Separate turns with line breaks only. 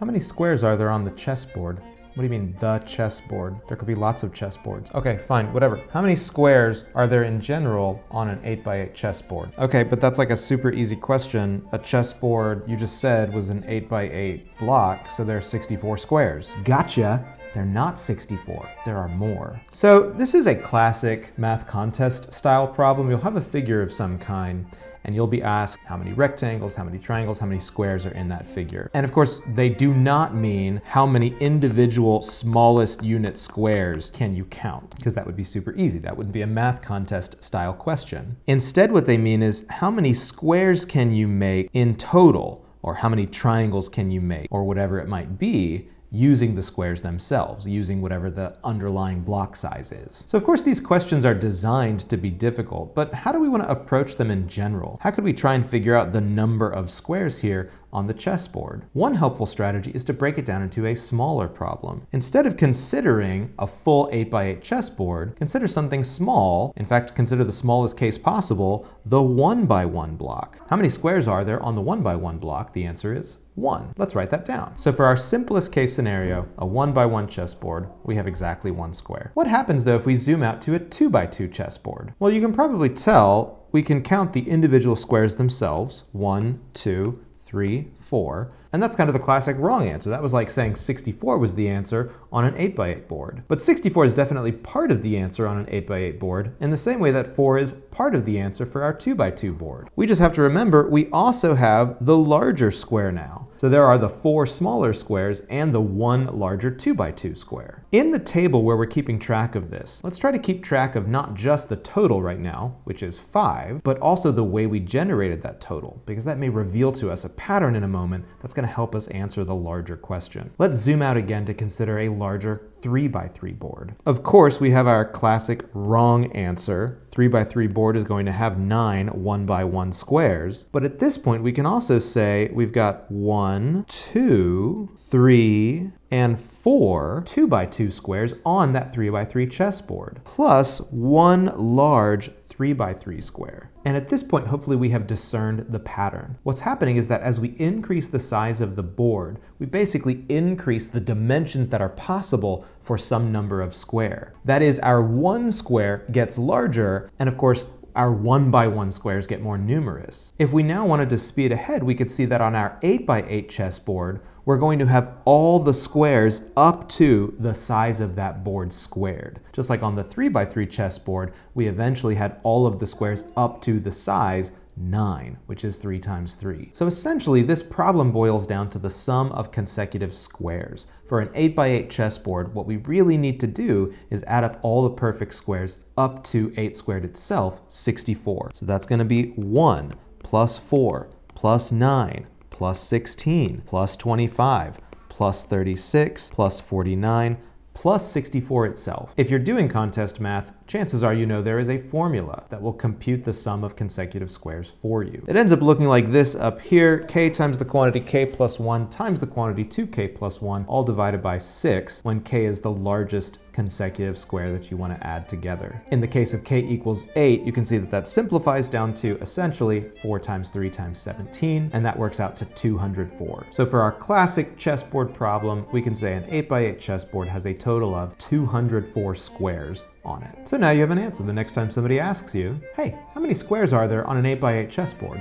How many squares are there on the chessboard? What do you mean, the chessboard? There could be lots of chessboards. Okay, fine, whatever. How many squares are there in general on an 8x8 chessboard? Okay, but that's like a super easy question. A chessboard, you just said, was an 8x8 block, so there's 64 squares. Gotcha! They're not 64, there are more. So this is a classic math contest style problem. You'll have a figure of some kind and you'll be asked how many rectangles, how many triangles, how many squares are in that figure. And of course, they do not mean how many individual smallest unit squares can you count, because that would be super easy. That wouldn't be a math contest style question. Instead, what they mean is how many squares can you make in total, or how many triangles can you make, or whatever it might be, using the squares themselves, using whatever the underlying block size is. So of course these questions are designed to be difficult, but how do we want to approach them in general? How could we try and figure out the number of squares here on the chessboard? One helpful strategy is to break it down into a smaller problem. Instead of considering a full 8x8 chessboard, consider something small, in fact consider the smallest case possible, the 1x1 block. How many squares are there on the 1x1 block? The answer is 1. Let's write that down. So for our simplest case scenario, a 1 by 1 chessboard, we have exactly one square. What happens though if we zoom out to a 2 by 2 chessboard? Well, you can probably tell we can count the individual squares themselves, 1, 2, 3, 4, and that's kind of the classic wrong answer. That was like saying 64 was the answer on an 8x8 board. But 64 is definitely part of the answer on an 8x8 board, in the same way that 4 is part of the answer for our 2x2 board. We just have to remember we also have the larger square now. So there are the four smaller squares and the one larger 2x2 square. In the table where we're keeping track of this, let's try to keep track of not just the total right now, which is 5, but also the way we generated that total, because that may reveal to us a pattern in a moment that's going to help us answer the larger question. Let's zoom out again to consider a larger 3 by 3 board. Of course, we have our classic wrong answer. 3 by 3 board is going to have 9 1 by 1 squares. But at this point, we can also say we've got 1, 2, 3, and 4 2 by 2 squares on that 3 by 3 chessboard, plus one large 3 by 3 square. And at this point, hopefully we have discerned the pattern. What's happening is that as we increase the size of the board, we basically increase the dimensions that are possible for some number of square. That is, our one square gets larger, and of course, our one by one squares get more numerous. If we now wanted to speed ahead, we could see that on our 8 by 8 chessboard, we're going to have all the squares up to the size of that board squared. Just like on the 3 by 3 chessboard, we eventually had all of the squares up to the size 9, which is 3 times 3. So essentially, this problem boils down to the sum of consecutive squares. For an 8x8 chessboard, what we really need to do is add up all the perfect squares up to 8 squared itself, 64. So that's going to be 1 plus 4 plus 9 plus 16 plus 25 plus 36 plus 49 plus 64 itself. If you're doing contest math, chances are you know there is a formula that will compute the sum of consecutive squares for you. It ends up looking like this up here, k times the quantity k plus 1 times the quantity 2k plus 1, all divided by 6, when k is the largest consecutive square that you want to add together. In the case of k equals 8, you can see that that simplifies down to essentially 4 times 3 times 17, and that works out to 204. So for our classic chessboard problem, we can say an 8x8 chessboard has a total of 204 squares on it. So now you have an answer the next time somebody asks you, hey, how many squares are there on an 8x8 chessboard?